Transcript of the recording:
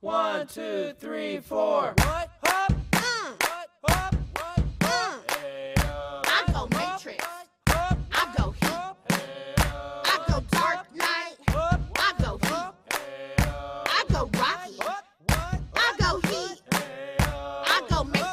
One, two, three, four. What? Hop. Mm. What? Hop. What? Mm. Hey, uh, I go Matrix. Hop. I go Heat. Hey, uh, I go Dark Knight. Hop. I go Heat. Hey, uh, I go Rocky. What? I go Heat. Hey, uh, I go Matrix.